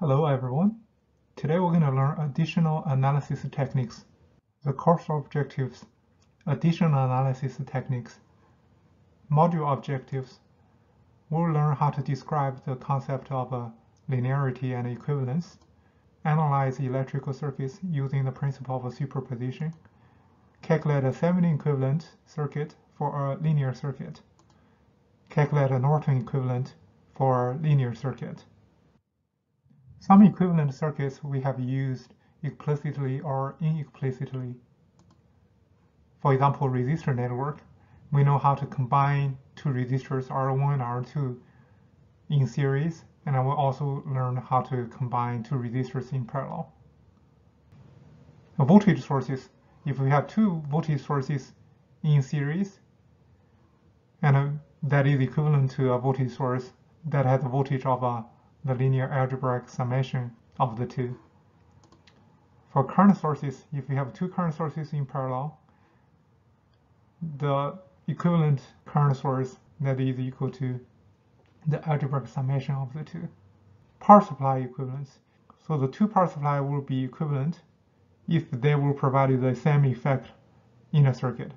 Hello everyone. Today we're going to learn additional analysis techniques. The course objectives, additional analysis techniques, module objectives. We'll learn how to describe the concept of uh, linearity and equivalence, analyze electrical circuits using the principle of superposition, calculate a Thevenin equivalent circuit for a linear circuit, calculate a Norton equivalent for a linear circuit. Some equivalent circuits we have used explicitly or inexplicitly. For example, resistor network, we know how to combine two resistors R1 and R2 in series, and I will also learn how to combine two resistors in parallel. Voltage sources, if we have two voltage sources in series, and uh, that is equivalent to a voltage source that has a voltage of a the linear algebraic summation of the two. For current sources, if we have two current sources in parallel, the equivalent current source that is equal to the algebraic summation of the two. Power supply equivalence. So the two power supply will be equivalent if they will provide the same effect in a circuit.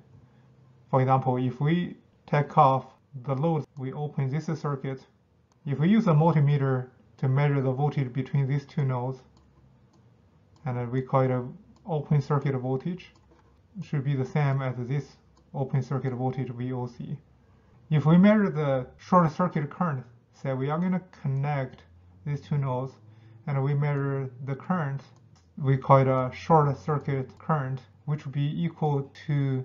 For example, if we take off the load, we open this circuit if we use a multimeter to measure the voltage between these two nodes, and we call it an open circuit voltage, should be the same as this open circuit voltage VOC. If we measure the short circuit current, say we are going to connect these two nodes, and we measure the current, we call it a short circuit current, which would be equal to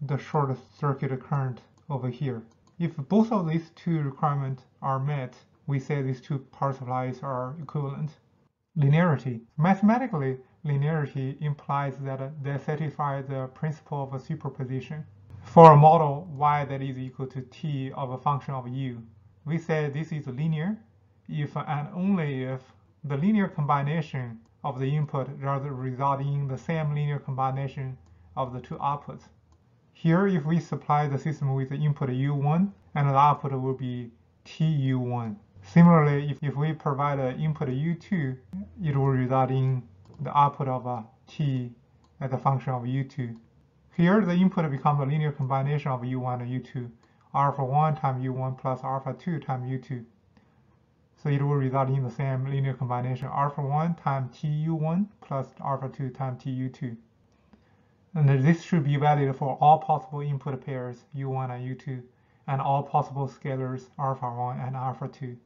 the short circuit current over here. If both of these two requirements are met, we say these two power supplies are equivalent. Linearity. Mathematically, linearity implies that they satisfy the principle of superposition. For a model y that is equal to t of a function of u, we say this is linear if and only if the linear combination of the input does result in the same linear combination of the two outputs. Here, if we supply the system with the input U1, and the output will be TU1. Similarly, if, if we provide an input U2, it will result in the output of a T as a function of U2. Here, the input becomes a linear combination of U1 and U2, alpha 1 times U1 plus alpha 2 times U2. So it will result in the same linear combination, alpha 1 times TU1 plus alpha 2 times TU2. And this should be valid for all possible input pairs u1 and u2 and all possible scalars alpha 1 and alpha 2.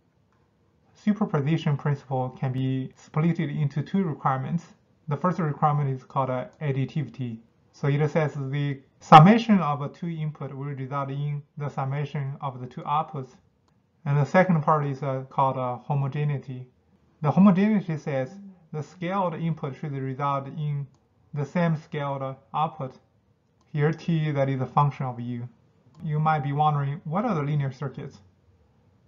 Superposition principle can be split into two requirements. The first requirement is called additivity. So it says the summation of two input will result in the summation of the two outputs. And the second part is uh, called homogeneity. The homogeneity says the scaled input should result in the same scaled output. Here t that is a function of u. You might be wondering what are the linear circuits?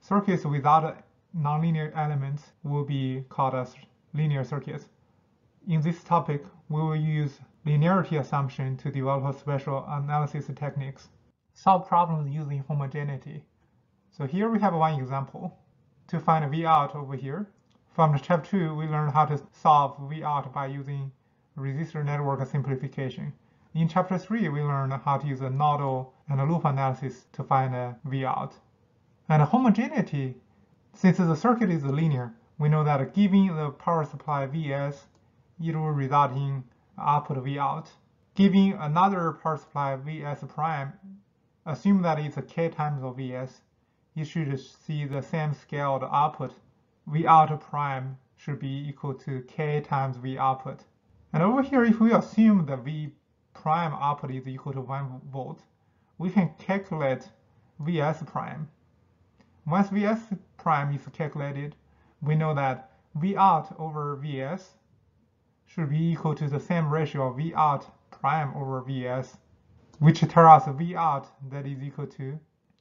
Circuits without nonlinear elements will be called as linear circuits. In this topic, we will use linearity assumption to develop special analysis techniques. Solve problems using homogeneity. So here we have one example. To find V out over here, from the chapter 2, we learned how to solve V out by using resistor network simplification. In chapter 3, we learned how to use a nodal and a loop analysis to find a V out. And homogeneity, since the circuit is linear, we know that given the power supply Vs, it will result in output V out. Given another power supply Vs prime, assume that it's a k times of Vs, you should see the same scaled output. V out prime should be equal to k times V output. And over here, if we assume that V prime output is equal to 1 volt, we can calculate Vs prime. Once Vs prime is calculated, we know that V out over Vs should be equal to the same ratio of V out prime over Vs, which tells us V out that is equal to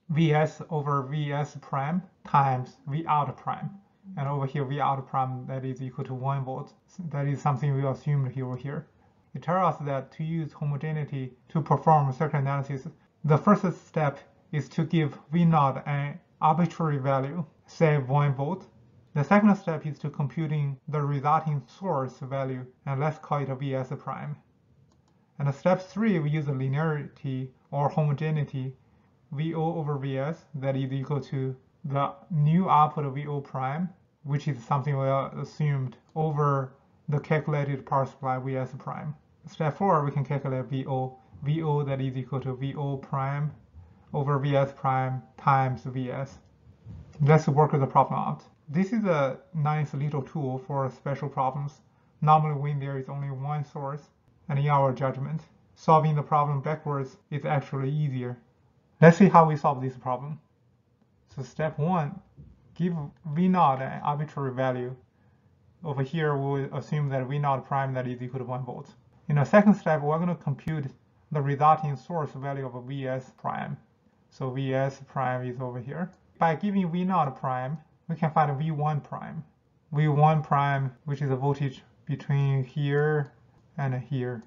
Vs over Vs prime times V out prime and over here V out prime that is equal to 1 volt. That is something we assumed here over here. It tells us that to use homogeneity to perform circuit analysis, the first step is to give V naught an arbitrary value, say 1 volt, The second step is to computing the resulting source value, and let's call it a Vs prime. And step three, we use a linearity or homogeneity VO over Vs that is equal to the new output of VO prime, which is something we assumed over the calculated power supply Vs prime. Step four, we can calculate VO, VO that is equal to VO prime over Vs prime times Vs. Let's work the problem out. This is a nice little tool for special problems, normally when there is only one source, and in our judgment, solving the problem backwards is actually easier. Let's see how we solve this problem. So step one, give V naught an arbitrary value. Over here, we'll assume that V naught prime that is equal to one volt. In the second step, we're going to compute the resulting source value of Vs prime. So Vs prime is over here. By giving V naught prime, we can find V1 prime. V1 prime, which is a voltage between here and here.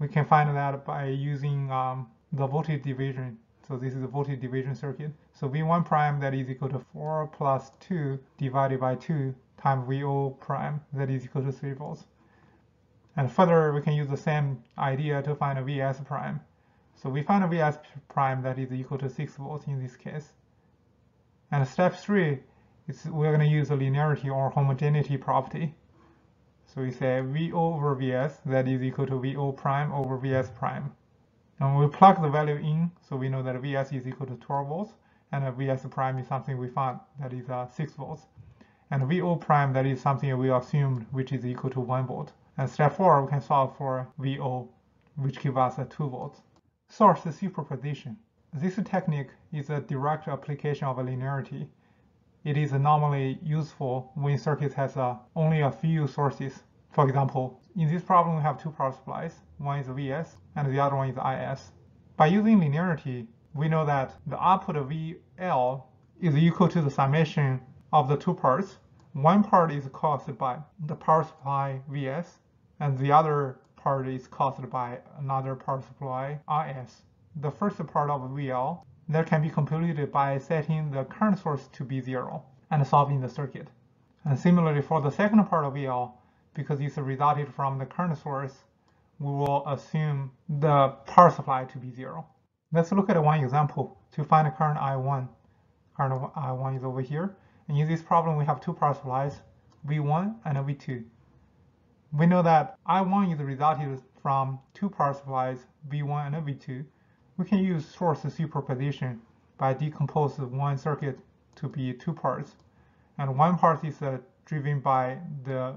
We can find that by using um, the voltage division. So this is a voltage division circuit. So V1 prime that is equal to 4 plus 2 divided by 2 times VO prime that is equal to 3 volts. And further, we can use the same idea to find a Vs prime. So we find a Vs prime that is equal to 6 volts in this case. And step 3 is we're going to use a linearity or homogeneity property. So we say V over Vs that is equal to VO prime over Vs prime. And we plug the value in, so we know that Vs is equal to 12 volts, and Vs prime is something we found that is uh, 6 volts. And VO prime that is something we assumed which is equal to 1 volt. And step 4 we can solve for VO which gives us a 2 volts. Source superposition. This technique is a direct application of a linearity it is normally useful when circuit has uh, only a few sources. For example, in this problem we have two power supplies. One is Vs and the other one is Is. By using linearity, we know that the output of VL is equal to the summation of the two parts. One part is caused by the power supply Vs and the other part is caused by another power supply Is. The first part of VL that can be computed by setting the current source to be zero and solving the circuit. And similarly for the second part of VL, because it's resulted from the current source, we will assume the power supply to be zero. Let's look at one example to find current I1. Current I1 is over here. And in this problem, we have two power supplies, V1 and V2. We know that I1 is resulted from two power supplies, V1 and V2, we can use source superposition by decompose one circuit to be two parts. And one part is uh, driven by the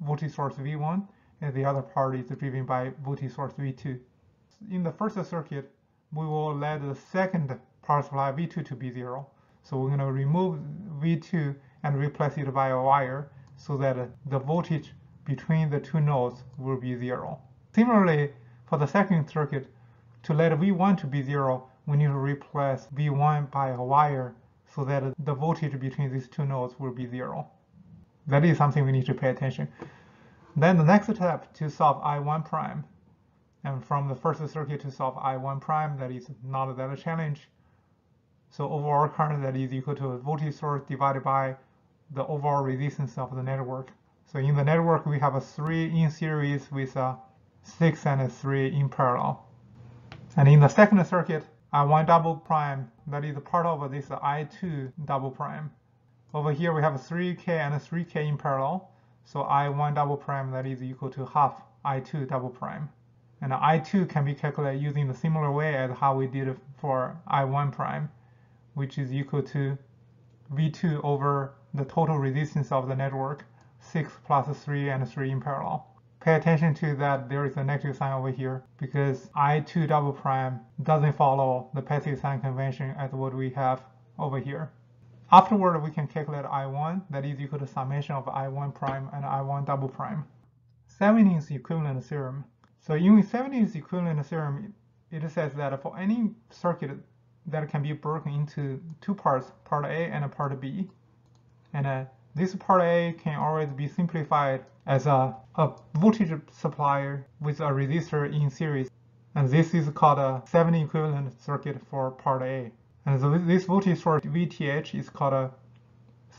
voltage source V1 and the other part is driven by voltage source V2. In the first circuit, we will let the second power supply V2 to be zero. So we're going to remove V2 and replace it by a wire so that the voltage between the two nodes will be zero. Similarly, for the second circuit, to let V1 to be zero, we need to replace V1 by a wire so that the voltage between these two nodes will be zero. That is something we need to pay attention. Then the next step to solve I1 prime, and from the first circuit to solve I1 prime, that is not that a challenge. So overall current that is equal to a voltage source divided by the overall resistance of the network. So in the network, we have a 3 in series with a 6 and a 3 in parallel. And in the second circuit, I1 double prime, that is part of this I2 double prime. Over here we have 3K and 3K in parallel. So I1 double prime that is equal to half I2 double prime. And I2 can be calculated using the similar way as how we did for I1 prime, which is equal to V2 over the total resistance of the network, 6 plus 3 and 3 in parallel. Pay attention to that there is a negative sign over here because I2 double prime doesn't follow the passive sign convention as what we have over here. Afterward, we can calculate I1 that is equal to summation of I1 prime and I1 double prime. Thevenin's equivalent theorem. So in Thevenin's equivalent theorem, it says that for any circuit that can be broken into two parts, part A and part B, and uh, this part A can always be simplified as a, a voltage supplier with a resistor in series. And this is called a Thevenin equivalent circuit for part A. And so this voltage source VTH is called a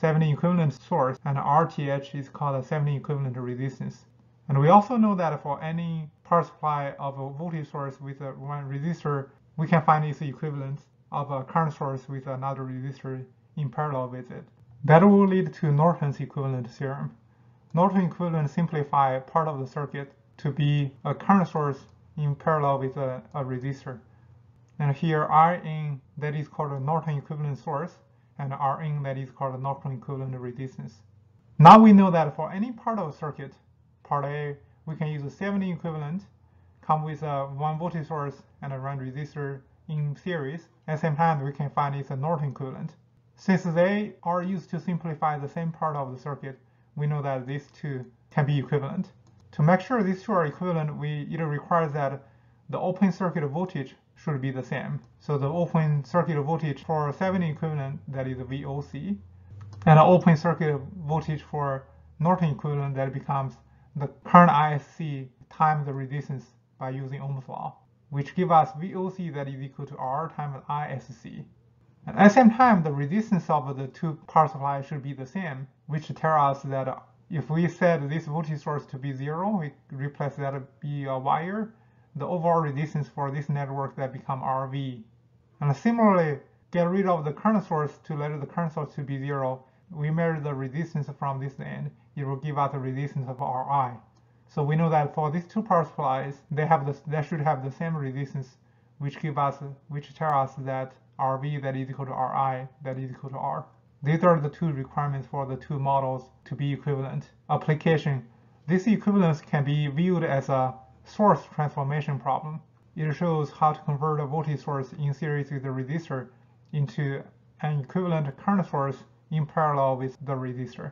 Thevenin equivalent source and RTH is called a Thevenin equivalent resistance. And we also know that for any power supply of a voltage source with a one resistor, we can find its equivalent of a current source with another resistor in parallel with it. That will lead to Norton's equivalent theorem. Norton equivalent simplify part of the circuit to be a current source in parallel with a, a resistor. And here Rin that is called a Norton equivalent source and Rin that is called a Norton equivalent resistance. Now we know that for any part of the circuit, part A, we can use a Thevenin equivalent, come with a one voltage source and a one resistor in series. At the same time, we can find it's a Norton equivalent. Since they are used to simplify the same part of the circuit, we know that these two can be equivalent. To make sure these two are equivalent, we either require that the open circuit voltage should be the same. So the open circuit voltage for Thevenin equivalent, that is VOC, and the open circuit voltage for Norton equivalent, that becomes the current ISC times the resistance by using Ohm's law, which give us VOC that is equal to R times ISC. And at the same time, the resistance of the two power supplies should be the same, which tell us that if we set this voltage source to be zero, we replace that be a wire, the overall resistance for this network that become RV. And similarly, get rid of the current source to let the current source to be zero. We measure the resistance from this end. It will give us a resistance of Ri. So we know that for these two power supplies, they have the, they should have the same resistance, which give us, which tell us that Rv that is equal to Ri that is equal to R. These are the two requirements for the two models to be equivalent. Application. This equivalence can be viewed as a source transformation problem. It shows how to convert a voltage source in series with the resistor into an equivalent current source in parallel with the resistor.